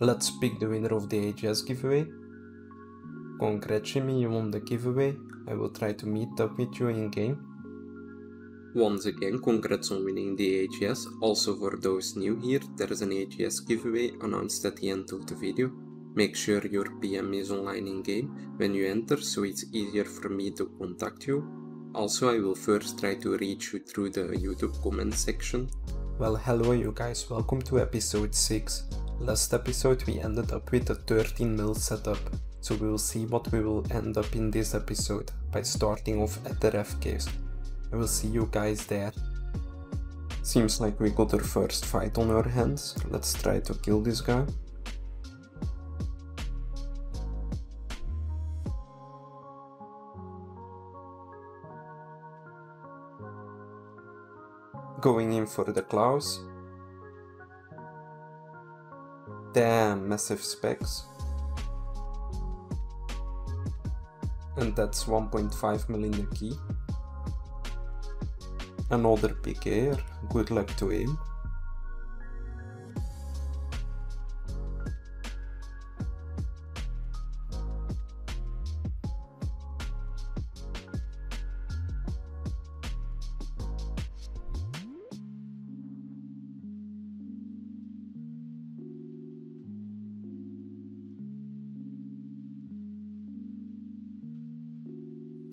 Let's pick the winner of the AGS giveaway. Congrats Jimmy, you won the giveaway. I will try to meet up with you in game. Once again, congrats on winning the AGS. Also for those new here, there is an AGS giveaway announced at the end of the video. Make sure your PM is online in game when you enter so it's easier for me to contact you. Also I will first try to reach you through the YouTube comment section. Well hello you guys, welcome to episode 6. Last episode we ended up with a 13 mil setup, so we will see what we will end up in this episode by starting off at the ref case. I will see you guys there. Seems like we got our first fight on our hands, let's try to kill this guy. Going in for the claws. Damn, massive specs. And that's 1.5 mil key. Another big air, good luck to him.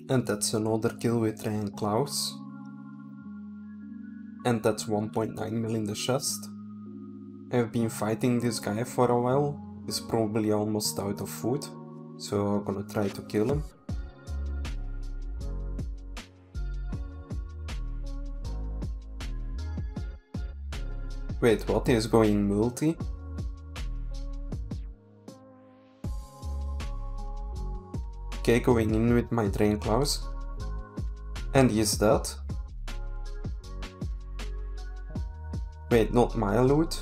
And that's another kill with dragon claws. And that's 1.9 mil in the chest. I've been fighting this guy for a while. He's probably almost out of food. So I'm gonna try to kill him. Wait, what is going multi? Okay, going in with my dragon claws. And is dead. Wait, not my loot.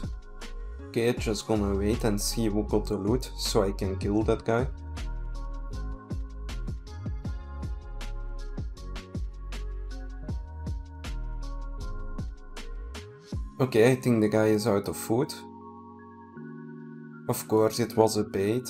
Okay, just gonna wait and see who got the loot, so I can kill that guy. Okay, I think the guy is out of food. Of course, it was a bait.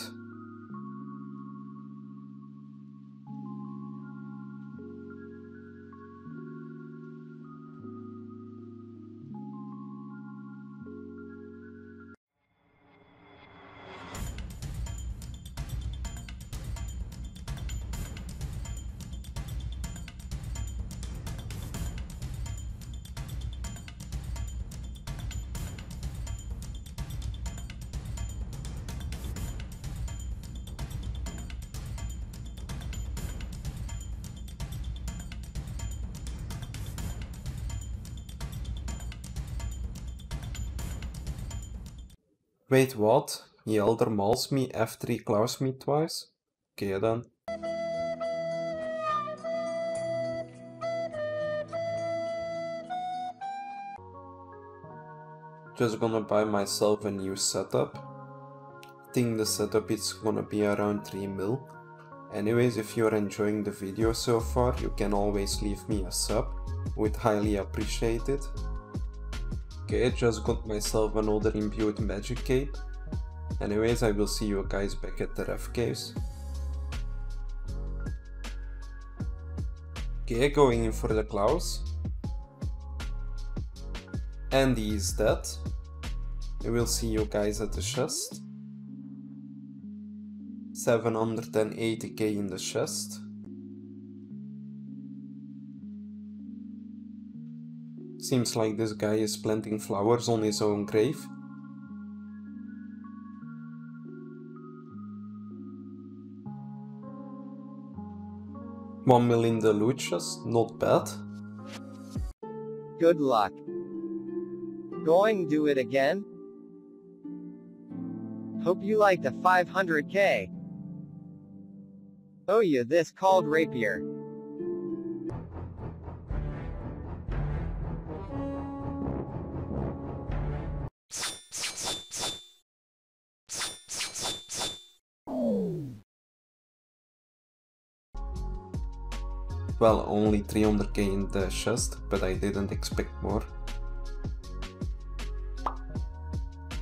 Wait, what? He elder mauls me F3 claws me twice? Okay then. Just gonna buy myself a new setup. Think the setup is gonna be around 3 mil. Anyways, if you're enjoying the video so far, you can always leave me a sub. Would highly appreciate it. Okay, I just got myself another imbued magic cape. Anyways, I will see you guys back at the rev caves. Okay, going in for the claws. And he is dead. I will see you guys at the chest. 780k in the chest. Seems like this guy is planting flowers on his own grave. One mil in the loot chest, not bad. Good luck. Going do it again? Hope you like the 500k. Oh you this called rapier. Well, only 300k in the chest, but I didn't expect more.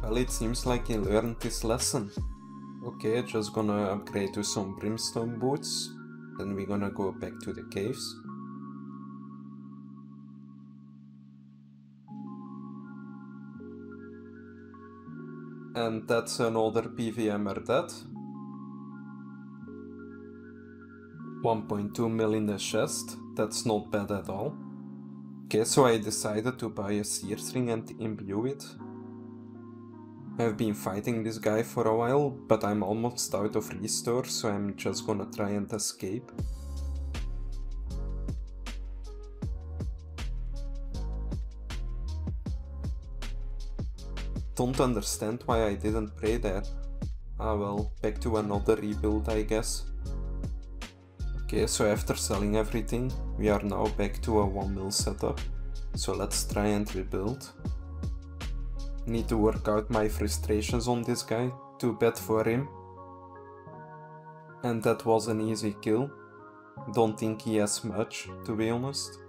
Well, it seems like he learned his lesson. Okay, just gonna upgrade to some brimstone boots. Then we're gonna go back to the caves. And that's another PVMer dead. 1.2 mil in the chest, that's not bad at all. Okay, so I decided to buy a Seers ring and imbue it. I've been fighting this guy for a while, but I'm almost out of restore, so I'm just gonna try and escape. Don't understand why I didn't pray there. Ah well, back to another rebuild I guess. Okay, so after selling everything, we are now back to a 1 mil setup. So let's try and rebuild. Need to work out my frustrations on this guy, too bad for him. And that was an easy kill. Don't think he has much, to be honest.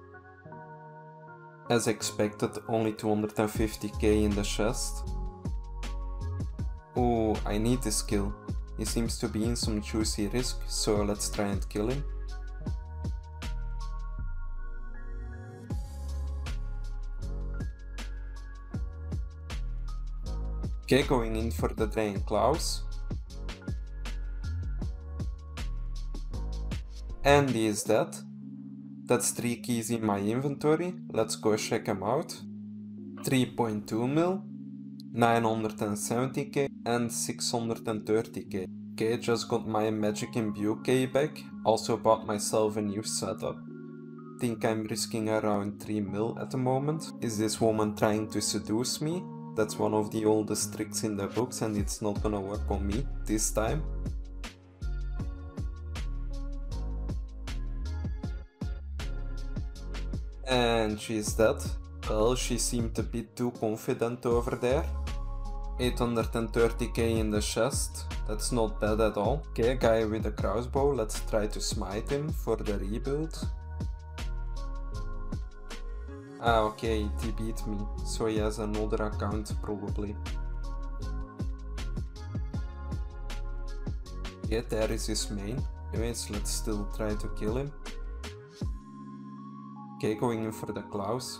As expected, only 250k in the chest. Oh, I need this kill. He seems to be in some juicy risk, so let's try and kill him. Okay, going in for the Dragon Claws. And he is dead. That's 3 keys in my inventory. Let's go check them out. 3.2 mil, 970k and 630k. Okay, just got my magic imbue key back. Also bought myself a new setup. Think I'm risking around 3 mil at the moment. Is this woman trying to seduce me? That's one of the oldest tricks in the books and it's not gonna work on me this time. And she's dead. Well, she seemed a bit too confident over there. 830k in the chest, that's not bad at all. Okay, guy with a crossbow, let's try to smite him for the rebuild. Ah, okay, he beat me, so he has another account probably. Yeah, there is his main. Anyways, let's still try to kill him. Okay, going in for the claws.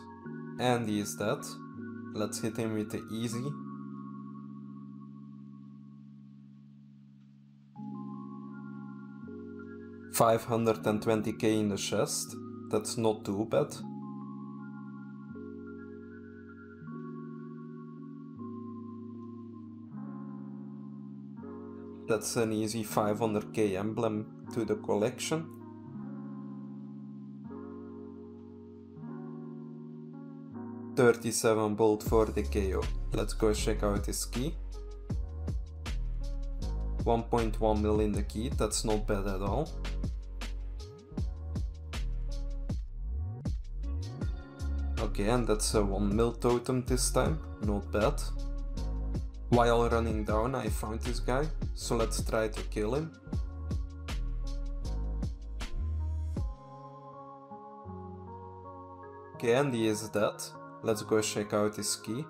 And he is dead. Let's hit him with the easy. Five hundred and twenty K in the chest. That's not too bad. That's an easy 500k emblem to the collection. Thirty-seven bolt for the KO. Let's go check out his key. 1.1 mil in the key, that's not bad at all. Okay, and that's a 1 mil totem this time, not bad. While running down, I found this guy, so let's try to kill him. Okay, and he is dead. Let's go check out his key.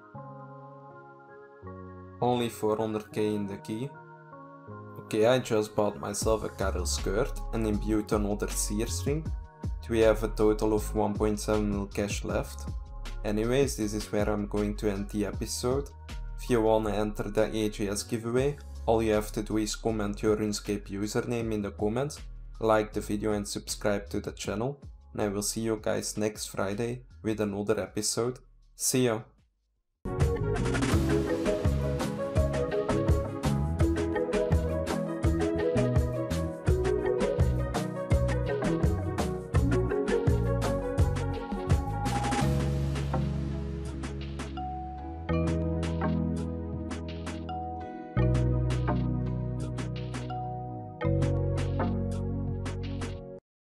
Only 400k in the key. Okay, I just bought myself a Karil's skirt and imbued another Seers ring. We have a total of 1.7 mil cash left. Anyways, this is where I'm going to end the episode. If you wanna enter the AGS giveaway, all you have to do is comment your RuneScape username in the comments, like the video and subscribe to the channel. And I will see you guys next Friday with another episode. See ya!